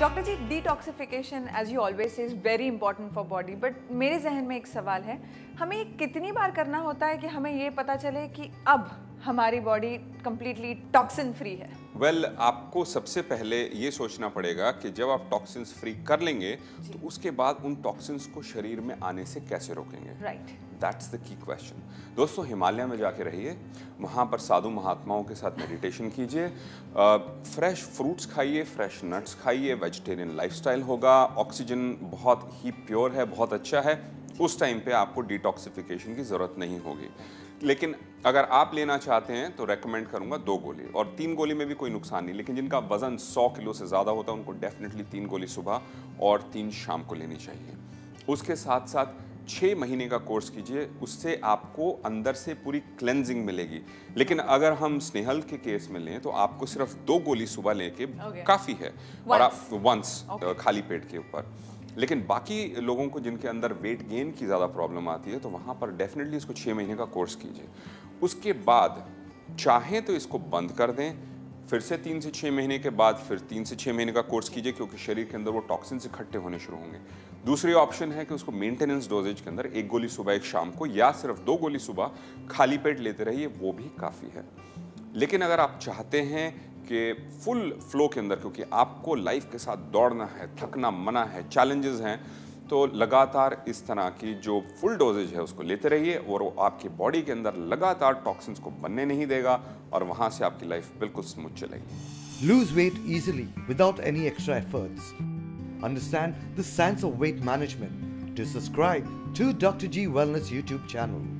Doctor ji detoxification as you always is very important for body but मेरे जहन में एक सवाल है, हमें कितनी बार करना होता है कि हमें ये पता चले कि अब हमारी बॉडी कंप्लीटली टॉक्सिन फ्री है। वेल well, आपको सबसे पहले ये सोचना पड़ेगा कि जब आप टॉक्सिन्स फ्री कर लेंगे तो उसके बाद उन टॉक्सिन्स को शरीर में आने से कैसे रोकेंगे? Right that's the key question दोस्तों हिमालय में जाके रहिए। वहाँ पर साधु महात्माओं के साथ मेडिटेशन कीजिए। फ्रेश फ्रूट्स खाइए फ्रेश नट्स खाइए। वेजिटेरियन लाइफस्टाइल होगा। ऑक्सीजन बहुत ही प्योर है बहुत अच्छा है। उस टाइम पे आपको डिटॉक्सिफिकेशन की ज़रूरत नहीं होगी लेकिन अगर आप लेना चाहते हैं तो रेकमेंड करूँगा दो गोली और तीन गोली में भी कोई नुकसान नहीं लेकिन जिनका वज़न 100 किलो से ज़्यादा होता है उनको डेफिनेटली तीन गोली सुबह और तीन शाम को लेनी चाहिए उसके साथ साथ छः महीने का कोर्स कीजिए उससे आपको अंदर से पूरी क्लेंजिंग मिलेगी लेकिन अगर हम स्नेहल के केस में लें तो आपको सिर्फ़ दो गोली सुबह लेके okay. काफ़ी है once. और आप वंस okay. खाली पेट के ऊपर लेकिन बाकी लोगों को जिनके अंदर वेट गेन की ज़्यादा प्रॉब्लम आती है तो वहाँ पर डेफिनेटली इसको छः महीने का कोर्स कीजिए। उसके बाद चाहें तो इसको बंद कर दें, फिर से तीन से छः महीने के बाद फिर तीन से छः महीने का कोर्स कीजिए, क्योंकि शरीर के अंदर वो टॉक्सिन इकट्ठे होने शुरू होंगे। दूसरी ऑप्शन है कि उसको मेंटेनेंस डोजेज के अंदर एक गोली सुबह, एक शाम को, या सिर्फ़ दो गोली सुबह खाली पेट लेते रहिए, वो भी काफ़ी है। लेकिन अगर आप चाहते हैं कि फुल फ्लो के अंदर, क्योंकि आपको लाइफ के साथ दौड़ना है, थकना मना है चैलेंजेस हैं तो लगातार इस तरह की जो फुल डोजेज है उसको लेते रहिए और वो आपकी बॉडी के अंदर लगातार टॉक्सिन्स को बनने नहीं देगा और वहाँ से आपकी लाइफ बिल्कुल स्मूथ चलेगी। Lose weight easily without any extra efforts understand the science of weight management to subscribe to doctor ji wellness YouTube channel